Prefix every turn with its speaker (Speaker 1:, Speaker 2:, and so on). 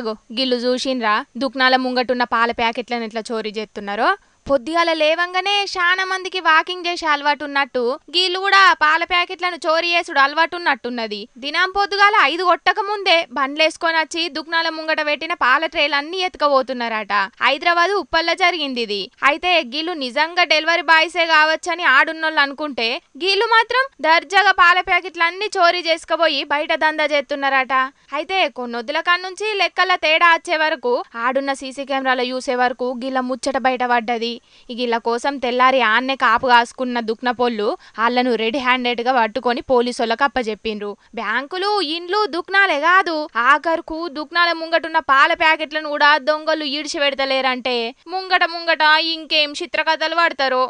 Speaker 1: ఆగో గిల్లు చూసిండ్రా. దుక్నాల ముంగటున్న పాల ప్యాకెట్లను ఎట్లా చోరీ చేస్తున్నారో పొద్దుగాల లేవంగానే చాలా మందికి వాకింగ్ చేసే అలవాటు ఉన్నట్టు గీళ్ళు కూడా పాల ప్యాకెట్లను చోరీ చేసుడు అలవాటు ఉన్నట్టున్నది దినం పొద్దుగాల ఐదు కొట్టక ముందే బండ్లేసుకొని వచ్చి దుక్నాల ముంగట పెట్టిన పాల ట్రేలు అన్ని ఎత్తుకపోతున్నారట. హైదరాబాద్ ఉప్పల్లో జరిగింది ఇది అయితే గీళ్ళు నిజంగా డెలివరీ బాయ్సే కావచ్చని ఆడున్నోళ్ళు అనుకుంటే గీళ్ళు మాత్రం దర్జాగా పాల ప్యాకెట్లు అన్ని చోరీ చేసుకుపోయి బయట దందా చేస్తున్నారట అయితే కొన్నొద్దుల కాన్నుంచి లెక్కల తేడా వచ్చే వరకు ఆడున్న సీసీ కెమెరాలో చూసే వరకు గిల్ల ముచ్చట బయట పడ్డది. ఇక వీళ్ళ కోసం తెల్లారి ఆన్నే కాపు కాసుకున్న దుక్నపోళ్ళు వాళ్ళను రెడీ హ్యాండెడ్గా పట్టుకొని పోలీసులకు అప్పచెప్పిండ్రు బ్యాంకులు ఇండ్లు దుక్నాలే కాదు. ఆఖరుకు దుక్నాల ముంగటున్న పాల ప్యాకెట్లను కూడా దొంగలు ఈడ్చి పెడతలేరంటే ముంగట ముంగట ఇంకేం చిత్రకథలు పడతారో?